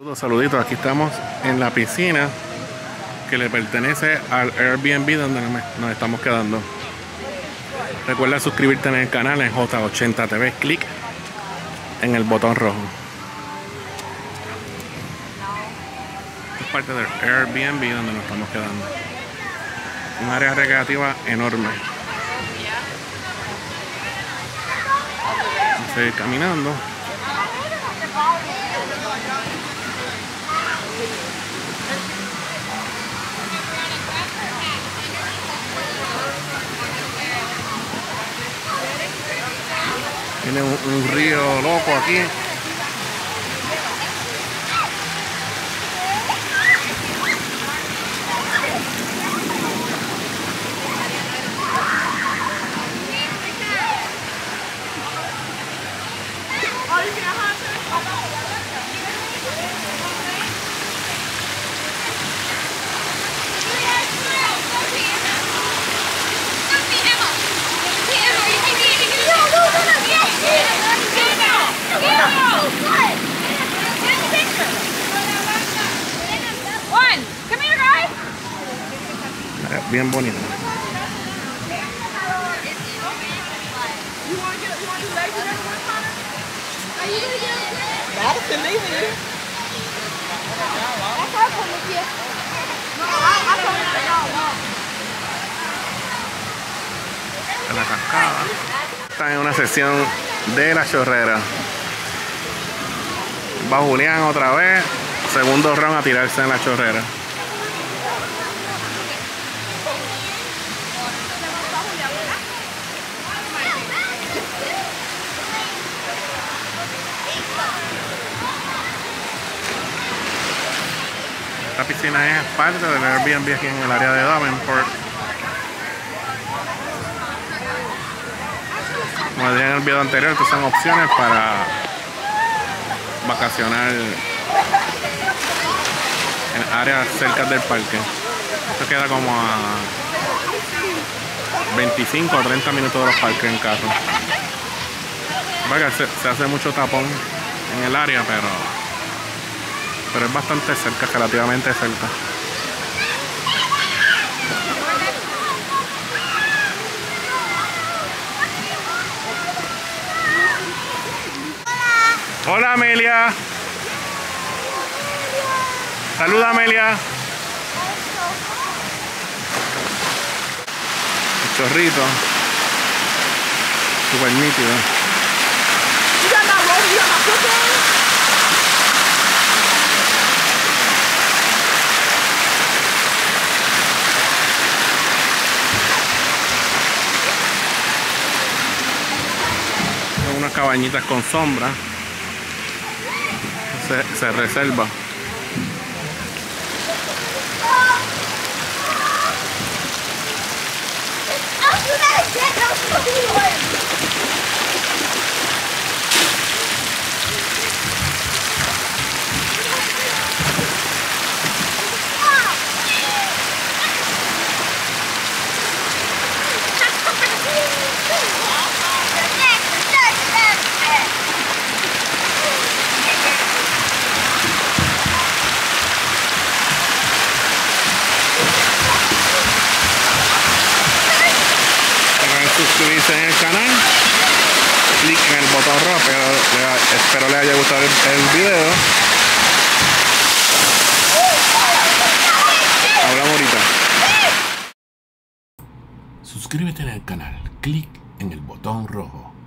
Saludos, saluditos. Aquí estamos en la piscina que le pertenece al Airbnb donde nos estamos quedando. Recuerda suscribirte en el canal en J80 TV. Clic en el botón rojo. es parte del Airbnb donde nos estamos quedando. Un área recreativa enorme. Vamos a seguir caminando. Tiene un, río loco aquí. Bien bonito. En la cascada. Está en una sesión de la chorrera. Va Julián otra vez. Segundo round a tirarse en la chorrera. Piscina es parte del Airbnb aquí en el área de Davenport. Como decía en el video anterior, estas son opciones para vacacionar en áreas cerca del parque. Esto queda como a 25 o 30 minutos de los parques en carro. Se, se hace mucho tapón en el área, pero pero es bastante cerca, relativamente cerca. Hola Amelia. Saluda Amelia. El chorrito. Super nítido. Unas cabañitas con sombra. Se, se reserva. Suscribirse en el canal. Clic en el botón rojo. Espero les haya gustado el, el video. Hablamos ahorita. Suscríbete en el canal. Clic en el botón rojo.